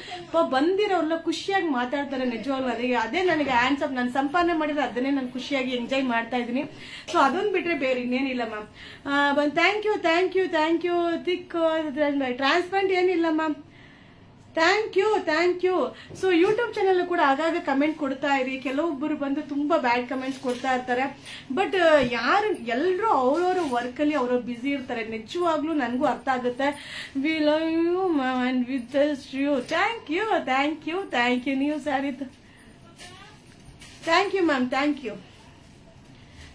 ಬಂದಿರೋರ್ಲ ಖುಷಿಯಾಗಿ ಮಾತಾಡ್ತಾರೆ ನಿಜವಾಗ್ಲೂ. ಅದೇ ಅದೇ ನನಗೆ ಆನ್ಸರ್ ನಾನು ಸಂಪಾದನೆ ಮಾಡಿದ್ರೆ ಅದನ್ನೇ ನಾನು ಖುಷಿಯಾಗಿ ಎಂಜಾಯ್ ಮಾಡ್ತಾ ಇದ್ದೀನಿ. ಸೊ ಅದೊಂದು ಬಿಟ್ರೆ ಬೇರೆ ಇನ್ನೇನಿಲ್ಲ ma'am thank you thank you thank you thick transparent ಏನಿಲ್ಲ ma'am thank you thank you so YouTube channel ಕೂಡ ಆಗಾಗ ಕಮೆಂಟ್ ಕೊಡ್ತಾ ಇರಿ. ಕೆಲವೊಬ್ಬರು ಬಂದು ತುಂಬಾ ಬ್ಯಾಡ್ ಕಮೆಂಟ್ಸ್ ಕೊಡ್ತಾ ಇರ್ತಾರೆ. ಬಟ್ ಯಾರು ಎಲ್ಲರೂ ಅವ್ರವ್ರ ವರ್ಕ್ ಅಲ್ಲಿ ಅವರ ಬ್ಯುಸಿ ಇರ್ತಾರೆ. ನಿಜವಾಗ್ಲೂ ನನಗೂ ಅರ್ಥ ಆಗುತ್ತೆ. We love you ma'am with you thank you thank you thank you ನೀವು sari thank you ma'am thank you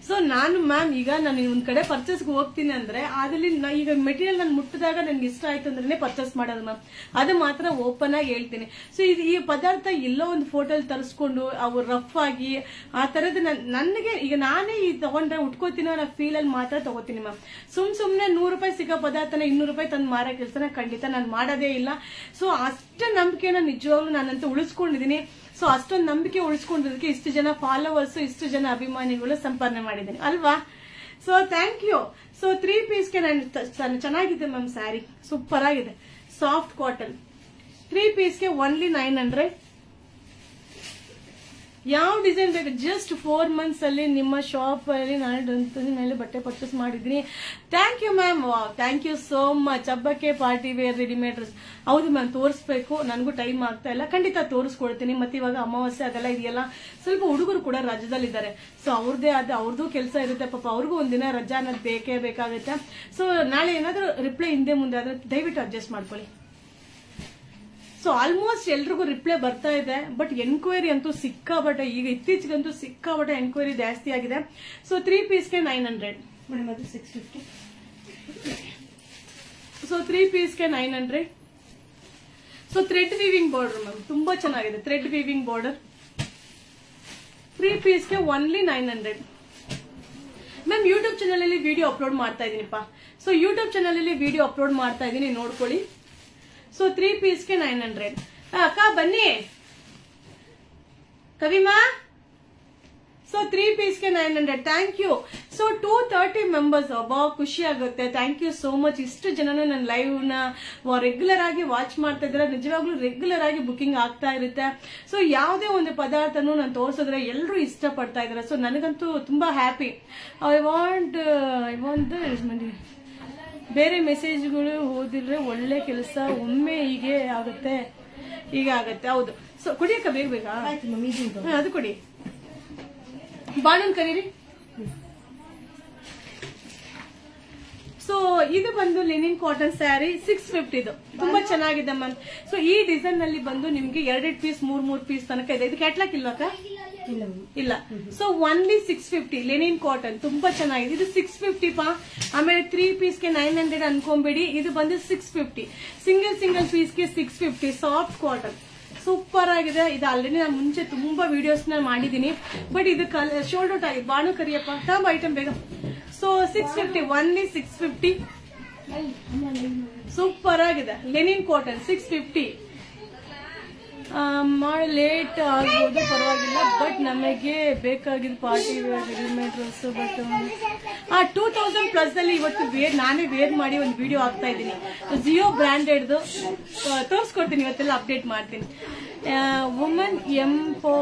so ನಾನು ಮ್ಯಾಮ್ ಈಗ ನಾನು ಒಂದ್ ಕಡೆ ಪರ್ಚೇಸ್ಗೆ ಹೋಗ್ತೀನಿ ಅಂದ್ರೆ, ಅದ್ರಲ್ಲಿ ಈಗ ಮೆಟೀರಿಯಲ್ ನಾನು ಮುಟ್ಟಿದಾಗ ನನ್ಗೆ ಇಷ್ಟ ಆಯ್ತು ಅಂದ್ರೆ ಪರ್ಚೇಸ್ ಮಾಡೋದು ಮ್ಯಾಮ್ ಅದು ಮಾತ್ರ ಓಪನ್ ಆಗಿ ಹೇಳ್ತೀನಿ. ಸೊ ಇದು ಈ ಪದಾರ್ಥ ಎಲ್ಲೋ ಒಂದು ಫೋಟೋಲ್ ತರಿಸ್ಕೊಂಡು, ಅವು ರಫ್ ಆಗಿ, ಆ ತರದ ನನಗೆ ಈಗ ನಾನೇ ಈ ತಗೊಂಡ್ರೆ ಉಟ್ಕೋತೀನೋ ಅನ್ನೋ ಫೀಲ್ ಅಲ್ಲಿ ಮಾತ್ರ ತಗೋತೀನಿ ಮ್ಯಾಮ್ ಸುಮ್ ಸುಮ್ನೆ ನೂರು ರೂಪಾಯಿ ಸಿಗೋ ಪದಾರ್ಥನ ಇನ್ನೂರು ರೂಪಾಯಿ ತಂದು ಮಾರೋ ಕೆಲಸನ ಖಂಡಿತ ನಾನು ಮಾಡೋದೇ ಇಲ್ಲ. ಸೊ ಅಷ್ಟು ನಂಬಿಕೆನ ನಿಜವಾಗ್ಲೂ ನಾನಂತೂ ಉಳಿಸ್ಕೊಂಡಿದ್ದೀನಿ. ಸೊ ಅಷ್ಟೊಂದು ನಂಬಿಕೆ ಉಳಿಸ್ಕೊಂಡಿದ್ದಕ್ಕೆ ಇಷ್ಟು ಜನ ಫಾಲೋವರ್ಸ್ ಇಷ್ಟು ಜನ ಅಭಿಮಾನಿಗಳು ಸಂಪಾದನೆ ಮಾಡಿದ್ದೀನಿ ಅಲ್ವಾ? So thank you so three ಪೀಸ್ಗೆ ನಾನು ಚೆನ್ನಾಗಿದೆ ಮ್ಯಾಮ್ ಸ್ಯಾರಿ ಸೂಪರ್ ಆಗಿದೆ. ಸಾಫ್ಟ್ ಕಾಟನ್ ತ್ರೀ ಪೀಸ್ಗೆ ಒನ್ಲಿ ನೈನ್ ಹಂಡ್ರೆಡ್ ಯಾವ ಡಿಸೈನ್ ಬೇಕು? ಜಸ್ಟ್ ಫೋರ್ ಮಂತ್ಸ್ ಅಲ್ಲಿ ನಿಮ್ಮ ಶಾಪ್ ಅಲ್ಲಿ ನಾನು ಮೇಲೆ ಬಟ್ಟೆ ಪರ್ಚೇಸ್ ಮಾಡಿದ್ದೀನಿ. Thank you ma'am thank you so much ಹಬ್ಬಕ್ಕೆ ಪಾರ್ಟಿ ವೇರ್ ರೆಡಿಮೇಡ್ ಡ್ರೆಸ್ ಹೌದು ಮ್ಯಾಮ್ ತೋರಿಸ್ಬೇಕು. ನನಗೂ ಟೈಮ್ ಆಗ್ತಾ ಇಲ್ಲ. ಖಂಡಿತ ತೋರಿಸ್ಕೊಡ್ತೀನಿ. ಮತ್ತೆ ಇವಾಗ ಅಮಾವಾಸ್ಯೆ ಅದೆಲ್ಲ ಇದೆಯಲ್ಲ? ಸ್ವಲ್ಪ ಹುಡುಗರು ಕೂಡ ರಜದಲ್ಲಿದ್ದಾರೆ. ಸೊ ಅವ್ರದೇ ಆದ ಅವ್ರದ್ದು ಕೆಲಸ ಇರುತ್ತೆ. ಪಾಪ ಅವ್ರಿಗೂ ಒಂದಿನ ರಜಾ ಅನ್ನೋದು ಬೇಕೇ ಬೇಕಾಗುತ್ತೆ. ಸೊ ನಾಳೆ ಏನಾದರೂ ರಿಪ್ಲೈ ಹಿಂದೆ ಮುಂದೆ ಆದ್ರೆ ದಯವಿಟ್ಟು ಅಡ್ಜಸ್ಟ್ ಮಾಡ್ಕೊಳ್ಳಿ. ಸೊ ಆಲ್ಮೋಸ್ಟ್ ಎಲ್ರಿಗೂ ರಿಪ್ಲೈ ಬರ್ತಾ ಇದೆ ಬಟ್ ಎನ್ಕ್ವೈರಿ ಅಂತೂ ಸಿಕ್ಕಾಬಟ್ಟೆ ಈಗ ಇತ್ತೀಚೆಗಂತೂ ಸಿಕ್ಕಾಬಟ್ಟೆ ಎನ್ಕ್ವೈರಿ ಜಾಸ್ತಿ ಆಗಿದೆ. ಸೊ ತ್ರೀ ಪೀಸ್ಗೆ ನೈನ್ ಹಂಡ್ರೆಡ್ ಮೇಡಮ್ ಅದು six fifty so three ಪೀಸ್ಗೆ nine hundred so thread weaving border ma'am ತುಂಬಾ ಚೆನ್ನಾಗಿದೆ thread weaving border three ಪೀಸ್ಗೆ only nine hundred ma'am YouTube ಚಾನಲಲ್ಲಿ ವಿಡಿಯೋ ಅಪ್ಲೋಡ್ ಮಾಡ್ತಾ ಇದೀನಿಪ್ಪ. ಸೊ ಯೂಟ್ಯೂಬ್ ಚಾನಲಲ್ಲಿ ವಿಡಿಯೋ ಅಪ್ಲೋಡ್ ಮಾಡ್ತಾ ಇದ್ದೀನಿ ನೋಡ್ಕೊಳ್ಳಿ. ಸೊ ತ್ರೀ ಪೀಸ್ಗೆ ನೈನ್ ಹಂಡ್ರೆಡ್ ಅಕ್ಕ ಬನ್ನಿ ಕವಿಮಾ so three ಪೀಸ್ಗೆ nine hundred thank you so two thirty members ಅಬ್ಬಾ, ಖುಷಿ ಆಗುತ್ತೆ. ಥ್ಯಾಂಕ್ ಯು ಸೋ ಮಚ್ ಇಷ್ಟು ಜನನು ನನ್ನ ಲೈವ್ನ ರೆಗ್ಯುಲರ್ ಆಗಿ ವಾಚ್ ಮಾಡ್ತಾ ಇದ್ದಾರೆ. ನಿಜವಾಗ್ಲೂ ರೆಗ್ಯುಲರ್ ಆಗಿ ಬುಕಿಂಗ್ ಆಗ್ತಾ ಇರುತ್ತೆ. ಸೊ ಯಾವುದೇ ಒಂದು ಪದಾರ್ಥನೂ ನಾನು ತೋರಿಸಿದ್ರೆ ಎಲ್ಲರೂ ಇಷ್ಟಪಡ್ತಾ ಇದ್ದಾರೆ. ಸೊ ನನಗಂತೂ ತುಂಬಾ happy I want I want ಬೇರೆ ಮೆಸೇಜ್ಗಳು ಓದಿದ್ರೆ ಒಳ್ಳೆ ಕೆಲಸ ಒಮ್ಮೆ ಹೀಗೆ ಆಗುತ್ತೆ ಹೀಗೆ ಆಗುತ್ತೆ. ಹೌದು. ಸೊ ಕುಡಿಯಕ್ಕ ಬೇಗ ಬೇಗ. ಅದು ಕೊಡಿ. ಬಾಣನ್ ಕರೀರಿ. ಸೊ ಇದು ಬಂದು ಲಿನಿನ್ ಕಾಟನ್ ಸ್ಯಾರಿ ಸಿಕ್ಸ್ ಫಿಫ್ಟಿದು ತುಂಬಾ ಚೆನ್ನಾಗಿದೆ ಮ್ಯಾಮ್ ಸೊ ಈ ಡಿಸೈನ್ನಲ್ಲಿ ಬಂದು ನಿಮ್ಗೆ ಎರಡೆರಡು ಪೀಸ್ ಮೂರ್ ಮೂರ್ ಪೀಸ್ ತನಕ ಇದೆ. ಇದು ಕ್ಯಾಟ್ಲಾಕ್ ಇಲ್ವಾ ಇಲ್ಲ. So only six fifty linen cotton ತುಂಬಾ ಚೆನ್ನಾಗಿದೆ. ಇದು ಸಿಕ್ಸ್ ಫಿಫ್ಟಿ ಪಾ. ಆಮೇಲೆ ತ್ರೀ ಪೀಸ್ಗೆ ನೈನ್ ಹಂಡ್ರೆಡ್ ಅನ್ಕೊಂಬೇಡಿ. ಇದು ಬಂದು six fifty single single ಪೀಸ್ಗೆ six fifty soft cotton super ಆಗಿದೆ. ಇದು ಆಲ್ರೆಡಿ ನಾನು ಮುಂಚೆ ತುಂಬಾ ವಿಡಿಯೋಸ್ನ ಮಾಡಿದೀನಿ ಬಟ್ ಇದು ಶೋಲ್ಡ್ ಔಟ್ ಆಗಿದೆ ಬಾಣು ಕರಿಯಪ್ಪ. ತಮ್ಮ ಐಟಮ್ ಬೇಗ. So six fifty only six fifty super ಆಗಿದೆ. Linen cotton six fifty late ಆಗ್ಬೋದು, ಪರವಾಗಿಲ್ಲ ಬಟ್ ನಮಗೆ ಬೇಕಾಗಿದ್ದ ಪಾರ್ಟಿ ರೆಡಿಮೇಡ್ ಡ್ರೆಸ್ ಬಟ್ ಆ ಟೂ ತೌಸಂಡ್ ಪ್ಲಸ್ ಅಲ್ಲಿ ಇವತ್ತು ವೇರ್ ನಾನೇ ವೇರ್ ಮಾಡಿ ಒಂದು ವಿಡಿಯೋ ಹಾಕ್ತಾ ಇದ್ದೀನಿ. ಜಿಯೋ ಬ್ರ್ಯಾಂಡೆಡ್ದು ತೋರಿಸ್ಕೊಡ್ತೀನಿ ಇವತ್ತೆಲ್ಲ ಅಪ್ಡೇಟ್ ಮಾಡ್ತೀನಿ. ವುಮನ್ ಎಂಪೋ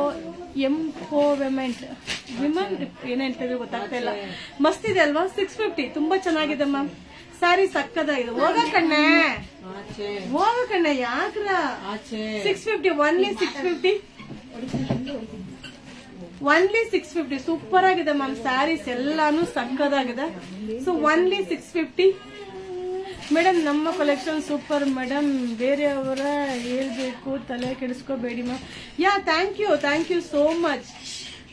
ಎಂಪೋವೆಮೆಂಟ್ ವಿಮನ್ ಏನ್ ಏನಂತೀವಿ ಗೊತ್ತಾಗ್ತಾ ಇಲ್ಲ. ಮಸ್ತ್ ಇದೆ ಅಲ್ವಾ? ಸಿಕ್ಸ್ ಫಿಫ್ಟಿ ತುಂಬಾ ಚೆನ್ನಾಗಿದೆ ಮ್ಯಾಮ್ ಸ್ಯಾರಿ ಸಕ್ಕದಾಗಿದೆ ಹೋಗ ಕಣ್ಣೆ. ಆಚೆ. ಹೋಗ ಕಣ್ಣೆ ಯಾಕ್ರ? Six fifty only six fifty only six fifty super ಆಗಿದೆ ಮ್ಯಾಮ್ ಸ್ಯಾರೀಸ್ ಎಲ್ಲಾನು ಸಕ್ಕದಾಗಿದೆ. So only six fifty madam ನಮ್ಮ ಕಲೆಕ್ಷನ್ ಸೂಪರ್ ಮೇಡಮ್ ಬೇರೆಯವರ ಹೇಳ್ಬೇಕು ತಲೆ ಕೆಡಿಸ್ಕೋಬೇಡಿ ma'am yeah thank you thank you so much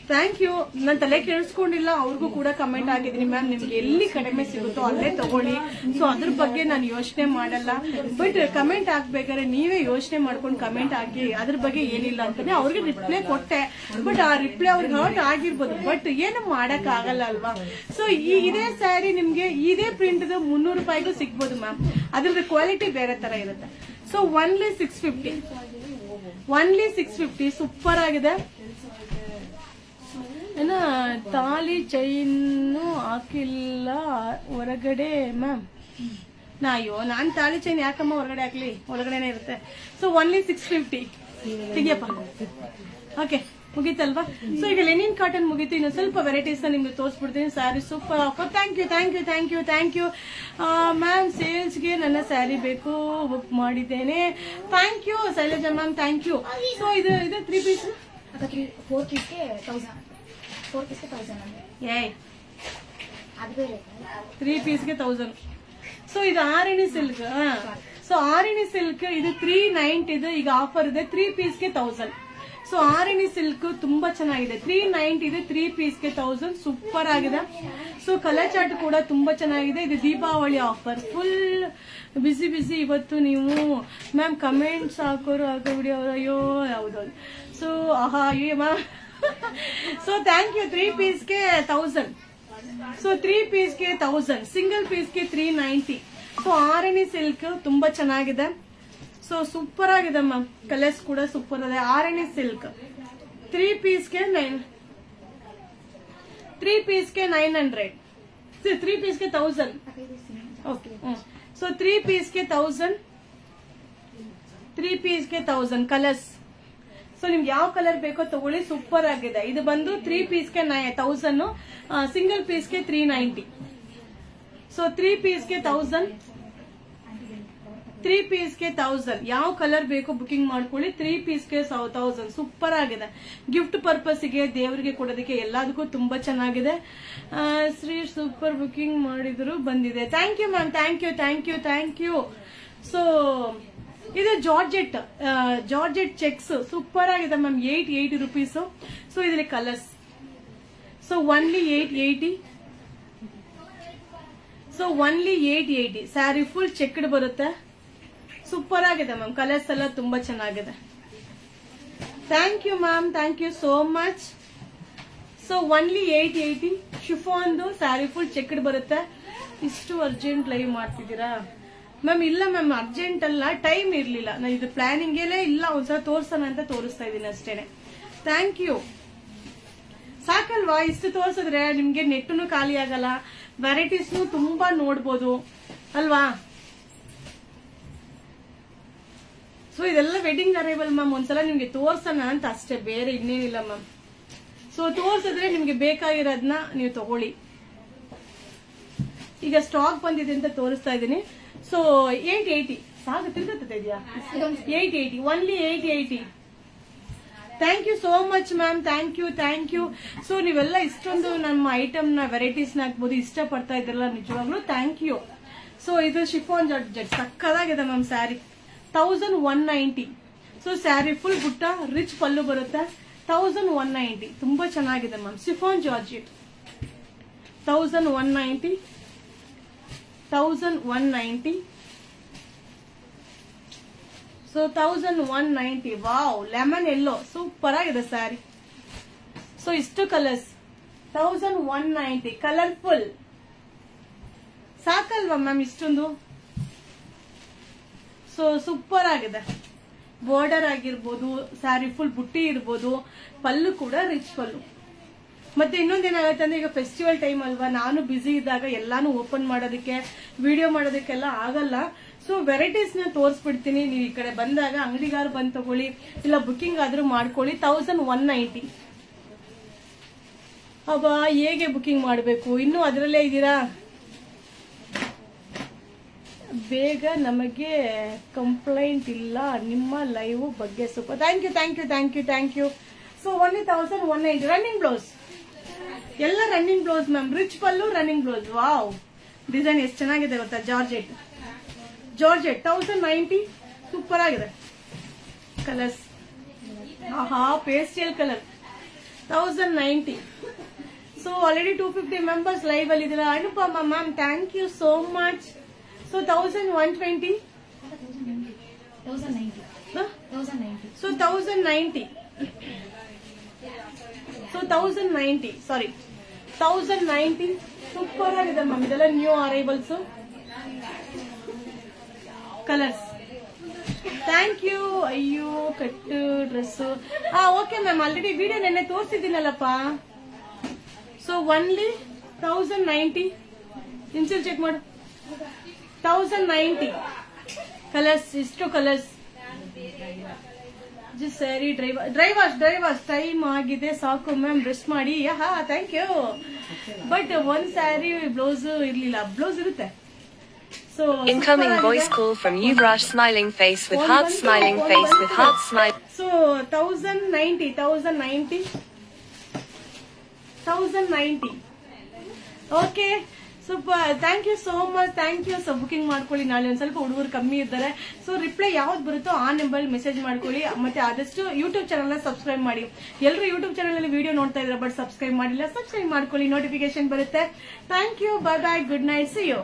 thank you ನಾನು ತಲೆ ಕೇಳಿಸ್ಕೊಂಡಿಲ್ಲ ಅವ್ರಿಗೂ ಕೂಡ ಕಮೆಂಟ್ ಆಗಿದ್ದೀನಿ ಮ್ಯಾಮ್ ನಿಮ್ಗೆ ಎಲ್ಲಿ ಕಡಿಮೆ ಸಿಗುತ್ತೋ ಅಲ್ಲೇ ತಗೊಳ್ಳಿ. ಸೊ ಅದ್ರ ಬಗ್ಗೆ ನಾನು ಯೋಚನೆ ಮಾಡಲ್ಲ. ಬಟ್ ಕಮೆಂಟ್ ಹಾಕ್ಬೇಕಾದ್ರೆ ನೀವೇ ಯೋಚನೆ ಮಾಡ್ಕೊಂಡು ಕಮೆಂಟ್ ಹಾಕಿ. ಅದ್ರ ಬಗ್ಗೆ ಏನಿಲ್ಲ ಅಂತಾನೆ ಅವ್ರಿಗೆ ರಿಪ್ಲೈ ಕೊಟ್ಟೆ. ಬಟ್ ಆ ರಿಪ್ಲೈ ಅವ್ರಿಗೆ ಹರ್ಟ್ ಆಗಿರ್ಬೋದು. ಬಟ್ ಏನು ಮಾಡಕ್ ಆಗಲ್ಲ ಅಲ್ವಾ? ಸೊ ಈ ಇದೇ ಸ್ಯಾರಿ ನಿಮ್ಗೆ ಇದೇ ಪ್ರಿಂಟ್ ಮುನ್ನೂರು ರೂಪಾಯಿಗೂ ಸಿಗ್ಬೋದು ಮ್ಯಾಮ್ ಅದ್ರದ್ದು ಕ್ವಾಲಿಟಿ ಬೇರೆ ತರ ಇರುತ್ತೆ. So only six fifty only six fifty super ಆಗಿದೆ. ಏನ ತಾಲಿ ಚೈನು ಹಾಕಿಲ್ಲ, ಹೊರಗಡೆ, ಮ್ಯಾಮ್. ನಾ ಅಯ್ಯೋ, ನಾನ್ ತಾಳಿ ಚೈನ್ ಯಾಕಮ್ಮ ಹೊರಗಡೆ ಹಾಕ್ಲಿ? ಒಳಗಡೆನೆ ಇರುತ್ತೆ. ಸೊ ಒನ್ಲಿ ಸಿಕ್ಸ್ ಫಿಫ್ಟಿ ತೆಗಿಯಪ್ಪ. ಓಕೆ ಮುಗೀತಲ್ವಾ? ಸೊ ಈಗ ಲೆನಿನ್ ಕಾಟನ್ ಮುಗೀತು. ಇನ್ನು ಸ್ವಲ್ಪ ವೆರೈಟೀಸ್ ನಿಮ್ಗೆ ತೋರಿಸ್ಬಿಡ್ತೀನಿ. Sari super offer thank you thank you thank you thank you ma'am ಸೇಲ್ಸ್ಗೆ ನನ್ನ ಸ್ಯಾರಿ ಬೇಕು. ಬುಕ್ ಮಾಡಿದ್ದೇನೆ. Thank you Shailaja ma'am thank you so ಇದು ಇದು ತ್ರೀ ಪೀಸ್ ಫೋರ್ ಪೀಸ್ಗೆ ತೌಸಂಡ್ ಫೋರ್ ಪೀಸ್ಗೆ ತೌಸಂಡ್ ಅಂದ್ರೆ ಏಯ್ ಅದು ಬೇರೆ ತ್ರೀ ಪೀಸ್ಗೆ ತೌಸಂಡ್ ಸೊ ಇದು Arani silk so Arani silk ಇದು ತ್ರೀ ನೈಂಟ್ ಇದು ಈಗ ಆಫರ್ ಇದೆ ತ್ರೀ ಪೀಸ್ಗೆ ತೌಸಂಡ್ ಸೊ ಆರಣಿ ಸಿಲ್ಕ್ ತುಂಬಾ ಚೆನ್ನಾಗಿದೆ. ತ್ರೀ ನೈಂಟಿ ಇದೆ ತ್ರೀ ಪೀಸ್ಗೆ ತೌಸಂಡ್ ಸೂಪರ್ ಆಗಿದೆ. ಸೊ ಕಲರ್ ಚಾರ್ಟ್ ಕೂಡ ತುಂಬಾ ಚೆನ್ನಾಗಿದೆ. ಇದು ದೀಪಾವಳಿ ಆಫರ್ ಫುಲ್ ಬಿಸಿ ಬಿಸಿ ಇವತ್ತು ನೀವು. ಮ್ಯಾಮ್ ಕಮೆಂಟ್ಸ್ ಹಾಕೋರು ಹಾಕೋ ವಿಡಿಯೋ ಅಯ್ಯೋ ಹೌದು ಸೊ ಆಹಾ ಅಯ್ಯೋ ma'am so thank you three ಪೀಸ್ಗೆ thousand so three ಪೀಸ್ಗೆ thousand single ಪೀಸ್ಗೆ three ninety so Arani silk ತುಂಬಾ ಚೆನ್ನಾಗಿದೆ ಸೊ ಸೂಪರ್ ಆಗಿದೆ ಮ್ಯಾಮ್ ಕಲರ್ಸ್ ಕೂಡ ಸೂಪರ್ ಇದೆ ಆರಣಿ ಸಿಲ್ಕ್ ತ್ರೀ ಪೀಸ್ಗೆ ನೈನ್ ತ್ರೀ ಪೀಸ್ಗೆ ನೈನ್ ಹಂಡ್ರೆಡ್ ತ್ರೀ ಪೀಸ್ಗೆ ತೌಸಂಡ್ ಓಕೆ ಸೊ ತ್ರೀ ಪೀಸ್ಗೆ ತೌಸಂಡ್ ತ್ರೀ ಪೀಸ್ಗೆ ತೌಸಂಡ್ ಕಲರ್ಸ್ ಸೊ ನಿಮ್ಗೆ ಯಾವ ಕಲರ್ ಬೇಕೋ ತಗೊಳ್ಳಿ ಸೂಪರ್ ಆಗಿದೆ. ಇದು ಬಂದು ತ್ರೀ ಪೀಸ್ಗೆ ತೌಸಂಡ್ ಸಿಂಗಲ್ ಪೀಸ್ಗೆ ತ್ರೀ ನೈಂಟಿ ಸೊ ತ್ರೀ ಪೀಸ್ಗೆ ತೌಸಂಡ್ ತ್ರೀ ಪೀಸ್ಗೆ ತೌಸಂಡ್ ಯಾವ ಕಲರ್ ಬೇಕೋ ಬುಕಿಂಗ್ ಮಾಡ್ಕೊಳ್ಳಿ ತ್ರೀ ಪೀಸ್ಗೆ ತೌಸಂಡ್ ಸೂಪರ್ ಆಗಿದೆ. ಗಿಫ್ಟ್ ಪರ್ಪಸ್ಗೆ ದೇವರಿಗೆ ಕೊಡೋದಕ್ಕೆ ಎಲ್ಲದಕ್ಕೂ ತುಂಬಾ ಚೆನ್ನಾಗಿದೆ. ಶ್ರೀ ಸೂಪರ್ ಬುಕಿಂಗ್ ಮಾಡಿದ್ರು, ಬಂದಿದೆ. Thank you ma'am thank you thank you thank you so ಇದು ಜಾರ್ಜೆಟ್ ಜಾರ್ಜೆಟ್ ಚೆಕ್ಸ್. ಸೂಪರ್ ಆಗಿದೆ ma'am eight eighty rupees so ಇದರಲ್ಲಿ colours so only eight eighty so only eight eighty sari full checked ಬರುತ್ತೆ. Super ಆಗಿದೆ ma'am colours ಎಲ್ಲ ತುಂಬಾ ಚೆನ್ನಾಗಿದೆ. Thank you ma'am thank you so much so only eight eighty ಶಿಫಾನ್ದು sari full checked ಬರುತ್ತೆ. ಇಷ್ಟು urgent live ಮಾಡ್ತಿದ್ದೀರಾ? Ma'am ಇಲ್ಲ ma'am urgent ಅಲ್ಲ. ಟೈಮ್ ಇರ್ಲಿಲ್ಲ. ನಾನು ಇದು ಪ್ಲಾನಿಂಗೇಲೇ ಇಲ್ಲ. ಒಂದ್ಸಲ ತೋರ್ಸೋಣ ಅಂತ ತೋರಿಸ್ತಾ ಇದ್ದೀನಿ ಅಷ್ಟೇನೆ. ಥ್ಯಾಂಕ್ ಯು ಸಾಕಲ್ವಾ? ಇಷ್ಟು ತೋರಿಸಿದ್ರೆ ನಿಮ್ಗೆ ನೆಟ್ಟನು ಖಾಲಿ ಆಗಲ್ಲ. ವೆರೈಟೀಸ್ನು ತುಂಬಾ ನೋಡ್ಬೋದು. ಅಲ್ವಾ? ಸೊ ಇದೆಲ್ಲ ವೆಡ್ಡಿಂಗ್ ಅರೈವಲ್ ಮ್ಯಾಮ್ ಒಂದ್ಸಲ ನಿಮ್ಗೆ ತೋರ್ಸೋಣ ಅಂತ ಅಷ್ಟೇ. ಬೇರೆ ಇನ್ನೇನಿಲ್ಲ ಮ್ಯಾಮ್ ಸೊ ತೋರ್ಸಿದ್ರೆ ನಿಮ್ಗೆ ಬೇಕಾಗಿರೋದನ್ನ ನೀವು ತಗೊಳ್ಳಿ. ಈಗ ಸ್ಟಾಕ್ ಬಂದಿದೆ ಅಂತ ತೋರಿಸ್ತಾ ಇದ್ದೀನಿ ಸೊ ಏಟ್ ಏಯ್ಟಿ ಸಾಕು ತಿರುಗುತ್ತದೆ ಇದೆಯಾ? Eight eighty only eight eighty thank you so much ma'am thank you thank you so ನೀವೆಲ್ಲ ಇಷ್ಟೊಂದು ನಮ್ಮ ಐಟಮ್ನ ವೆರೈಟೀಸ್ನ ಹಾಕ್ಬೋದು ಇಷ್ಟ ಪಡ್ತಾ ಇದ್ರಲ್ಲ ನಿಜವಾಗ್ಲೂ ಥ್ಯಾಂಕ್ ಯು ಸೊ ಇದು ಶಿಫಾನ್ ಜಡ್ ಜಡ್ ಸಕ್ಕದಾಗಿದೆ ma'am sari thousand one ninety so sari full ಬುಟ್ಟ ರಿಚ್ ಪಲ್ಲು ಬರುತ್ತೆ. ಥೌಸಂಡ್ ಒನ್ ನೈಂಟಿ ತುಂಬಾ ಚೆನ್ನಾಗಿದೆ ma'am chiffon georgette thousand one ninety thousand one ninety so thousand one ninety wow lemon yellow super ಆಗಿದೆ sari so ಇಷ್ಟು colours thousand one ninety colourful ಸಾಕಲ್ವಾ ma'am ಇಷ್ಟೊಂದು? So super ಆಗಿದೆ. Border ಆಗಿರ್ಬೋದು sari full ಬುಟ್ಟಿ ಇರ್ಬೋದು, ಪಲ್ಲು ಕೂಡ ರಿಚ್ ಪಲ್ಲು. ಮತ್ತೆ ಇನ್ನೊಂದೇನಾಗತ್ತೆ ಅಂದ್ರೆ ಈಗ ಫೆಸ್ಟಿವಲ್ ಟೈಮ್ ಅಲ್ವಾ? ನಾನು ಬಿಸಿ ಇದ್ದಾಗ ಎಲ್ಲಾನು ಓಪನ್ ಮಾಡೋದಕ್ಕೆ ವಿಡಿಯೋ ಮಾಡೋದಕ್ಕೆಲ್ಲ ಆಗಲ್ಲ. ಸೊ ವೆರೈಟೀಸ್ನ ತೋರಿಸ್ಬಿಡ್ತೀನಿ. ನೀವು ಈ ಕಡೆ ಬಂದಾಗ ಅಂಗಡಿಗಾರು ಬಂದ್ ತಗೊಳ್ಳಿ, ಇಲ್ಲ ಬುಕಿಂಗ್ ಆದ್ರೂ ಮಾಡ್ಕೊಳ್ಳಿ. ತೌಸಂಡ್ ಒನ್ ನೈಂಟಿ ಅಬ್ಬಾ, ಹೇಗೆ ಬುಕಿಂಗ್ ಮಾಡಬೇಕು? ಇನ್ನೂ ಅದರಲ್ಲೇ ಇದ್ದೀರಾ? ಬೇಗ ನಮಗೆ ಕಂಪ್ಲೇಂಟ್ ಇಲ್ಲ. ನಿಮ್ಮ ಲೈವ್ ಬಗ್ಗೆ ಸ್ವಲ್ಪ thank you thank you thank you thank you so only thousand one ninety running blouse ಎಲ್ಲ running blouse ma'am rich pallu running blouse wow design ಎಷ್ಟು ಚೆನ್ನಾಗಿದೆ ಗೊತ್ತಾ? Georgette georgette thousand ninety super ಆಗಿದೆ. Colours ಆಹಾ pastel colour thousand ninety so already two fifty members live ಅಲ್ಲಿ ಇದ್ದೀರಾ Anupama ma'am thank you so much so thousand one twenty so thousand ninety so thousand ninety sari thousand ninety super ಆಗಿದೆ ma'am ಇದೆಲ್ಲ new arrivals colours thank you ಅಯ್ಯೋ cut dress ಹಾ okay ma'am already video ನೆನ್ನೆ ತೋರಿಸಿದ್ದೀನಲ್ಲಪ್ಪ so only thousand ninety ಇನ್ಸಿಲ್ check ಮಾಡು thousand ninety colours ಇಷ್ಟು colours ಸರಿ ಡ್ರೈವರ್ ಡ್ರೈವರ್ ಡ್ರೈವರ್ಸ್ ಟೈಮ್ ಆಗಿದೆ ಸಾಕು ಮ್ಯಾಮ್ ರೆಸ್ಟ್ ಮಾಡಿ. ಹಾ ಥ್ಯಾಂಕ್ ಯು ಬಟ್ ಒಂದ್ ಸ್ಯಾರಿ ಬ್ಲೌಸ್ ಇರ್ಲಿಲ್ಲ. ಬ್ಲೌಸ್ ಇರುತ್ತೆ. So Incoming voice call from Yuvraj smiling face with heart smiling face with heart smile so thousand ninety thousand ninety thousand ninety okay super. Thank you so much thank you so booking ಮಾಡ್ಕೊಳ್ಳಿ. ನಾಳೆ ಒಂದ್ ಸ್ವಲ್ಪ ಹುಡುಗರು ಕಮ್ಮಿ ಇದ್ದಾರೆ. So reply ಯಾವ್ದು ಬರುತ್ತೋ ಆ ನಂಬರ್ ಮೆಸೇಜ್ ಮಾಡ್ಕೊಳ್ಳಿ. ಮತ್ತೆ ಆದಷ್ಟು ಯೂಟ್ಯೂಬ್ ಚಾನಲ್ ಸಬ್ಸ್ಕ್ರೈಬ್ ಮಾಡಿ. ಎಲ್ಲರೂ ಯೂಟ್ಯೂಬ್ ಚಾನಲ್ ಅಲ್ಲಿ ವಿಡಿಯೋ ನೋಡ್ತಾ ಇದ್ರೆ ಬಟ್ ಸಬ್ಸ್ಕ್ರೈಬ್ ಮಾಡಿಲ್ಲ ಸಬ್ಸ್ಕ್ರೈಬ್ ಮಾಡ್ಕೊಳ್ಳಿ. ನೋಟಿಫಿಕೇಶನ್ ಬರುತ್ತೆ. Thank you bye bye good night see you